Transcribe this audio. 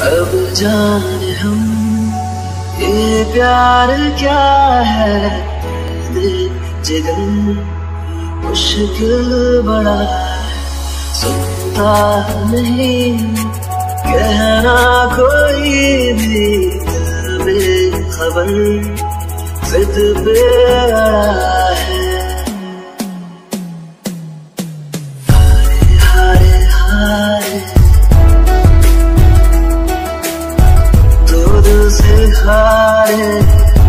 अब जाने हम, ये प्यार क्या है? जिगर मुश्किल बड़ा सुनता नहीं, कहना कोई भी खबर अड़ा है से हारे।